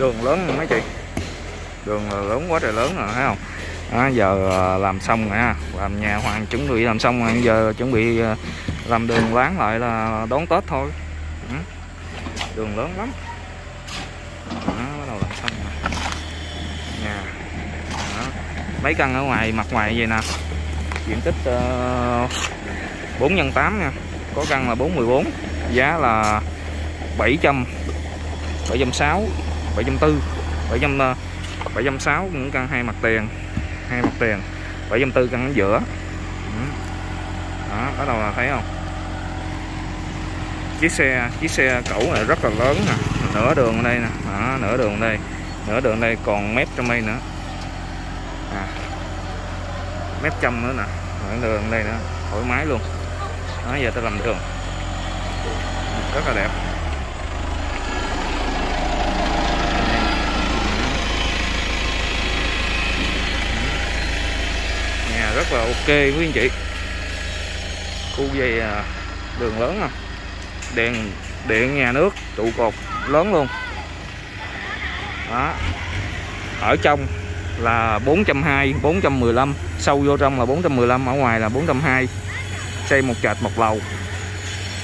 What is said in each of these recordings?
đường lớn mấy chị? Đường là lớn quá trời lớn rồi thấy không? Đó, giờ à, làm xong rồi ha. Làm nhà hoàng chuẩn bị làm xong rồi giờ chuẩn bị à, làm đường láng lại là đón tết thôi. Ừ. Đường lớn lắm. Đó, bắt đầu làm xong rồi. Nhà. Đó. mấy căn ở ngoài mặt ngoài vậy nè. Diện tích uh, 4 x 8 nha. Có căn là 414 giá là 700 760 740 700 760 những căn hai mặt tiền hai mặt tiền 740 căn ở giữa. Ừ. Đó bắt đầu là thấy không? Chiếc xe chiếc xe cẩu này rất là lớn nè nửa đường đây nè đó, nửa đường đây nửa đường đây còn mép trong đây nữa. À, mép trăm nữa nè nửa đường đây nữa thoải mái luôn. Đó giờ tôi làm đường. Rất là đẹp nhà rất là ok quý anh chị. Khu dây à, đường lớn à. Đèn, điện nhà nước, trụ cột, lớn luôn. Đó. Ở trong là 420 415 sâu vô trong là 415 ở ngoài là 420 xây một trệt một lầu.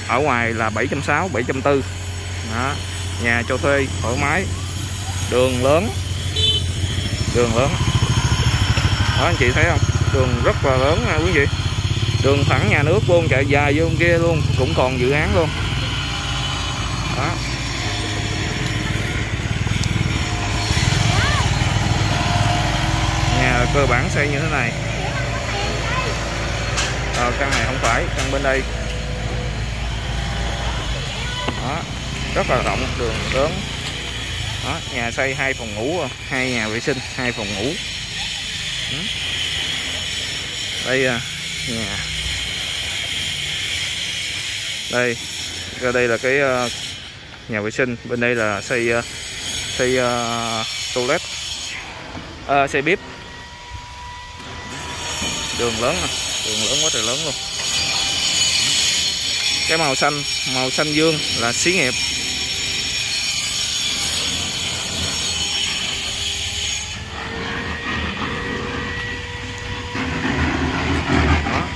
Ở ngoài là 760 740 đó. Nhà cho thuê, thoải mái. Đường lớn. Đường lớn. Đó, anh chị thấy không? Đường rất là lớn nha quý vị. Đường thẳng nhà nước luôn chạy dài vô kia luôn cũng còn dự án luôn. Đó. Nhà cơ bản xây như thế này. À, căn này không phải căn bên đây. Đó rất là rộng đường lớn. Đó, nhà xây hai phòng ngủ à, hai nhà vệ sinh hai phòng ngủ. Ừ đây à. nhà. Đây ra đây là cái ờ, nhà vệ sinh. Bên đây là xây ờ, xây uh, toilet. Uh, xây bếp. Đường lớn à. đường lớn quá trời lớn luôn. Cái màu xanh màu xanh dương là xí nghiệp Đó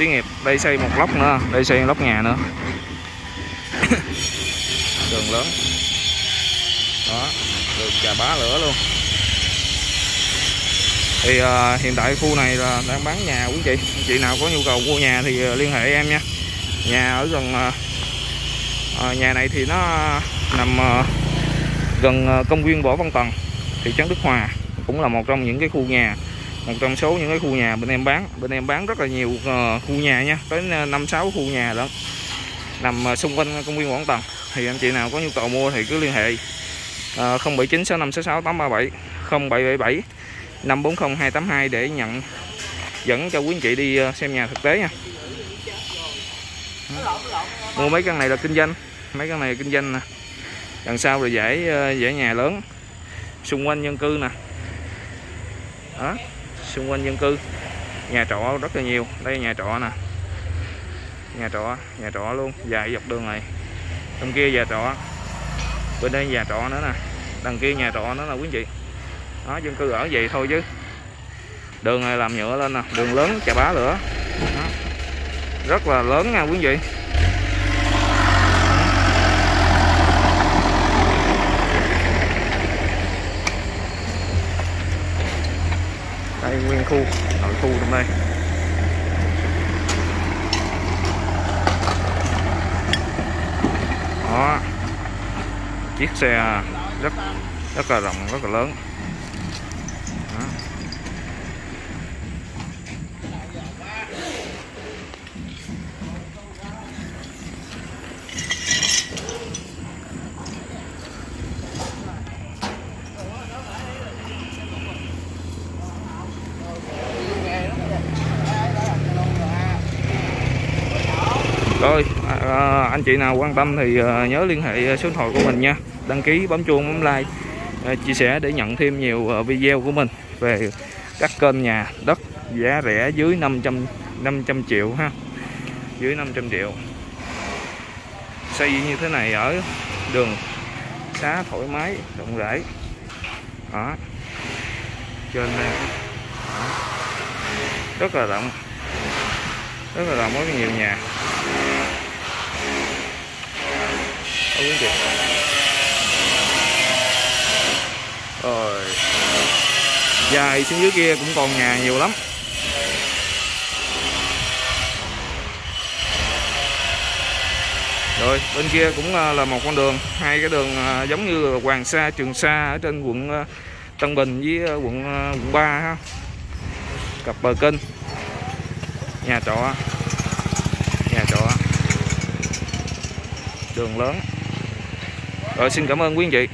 xí nghiệp đây xây một lốc nữa đây xây lốc nhà nữa. Đường lớn. Đó đường trà bá lửa luôn. Thì uh, hiện tại khu này là đang bán nhà quý chị chị nào có nhu cầu mua nhà thì uh, liên hệ em nha. Nhà ở gần uh, nhà này thì nó nằm uh, gần công viên võ văn tần thị trấn đức hòa. Cũng là một trong những cái khu nhà một trong số những cái khu nhà bên em bán. Bên em bán rất là nhiều uh, khu nhà nha. Tới ờ, năm sáu khu nhà đó. Nằm uh, xung quanh công viên quảng tầng tần thì anh chị nào có nhu cầu mua thì cứ liên hệ. Uh, 079 6566 837 0777 540 282 để nhận dẫn cho quý anh chị đi xem nhà thực tế nha. Mua mấy căn này là kinh doanh mấy căn này là kinh doanh nè. Đằng sau là giải ờ, giải nhà lớn xung quanh dân cư nè. Đó xung quanh dân cư. Nhà trọ rất là nhiều. Đây nhà trọ nè. Nhà trọ nhà trọ luôn. Dài dọc đường này. Bên kia nhà trọ. Bên đây nhà trọ nữa nè. Đằng kia nhà trọ nữa là quý vị, đó dân cư ở vậy thôi chứ. Đường này làm nhựa lên nè. Đường lớn chà bá lửa. Đó. rất là lớn nha quý vị đây nguyên khu nội khu trong đây đó. Chiếc xe rất rất là rộng, rất là lớn đó. rồi À, à, anh chị nào quan tâm thì à, nhớ liên hệ à, số điện thoại của mình nha. Đăng ký bấm chuông bấm like à, chia sẻ để nhận thêm nhiều à, video của mình về các kênh nhà đất giá rẻ dưới 500 500 triệu ha. Dưới 500 triệu. Xây như thế này ở đường xá thoải mái rộng rãi. Đó. Trên này đó. rất là rộng. Rất là rộng có nhiều nhà không biết chị rồi dài xuống dưới kia cũng còn nhà nhiều lắm. Rồi, bên kia cũng ờ, là một con đường, hai cái đường ờ, giống như Hoàng Sa, Trường Sa ở trên quận ờ, Tân Bình với quận quận 3 ha. Cặp bờ kênh. Nhà trọ. Nhà trọ. Đường lớn rồi xin cảm ơn quý anh chị.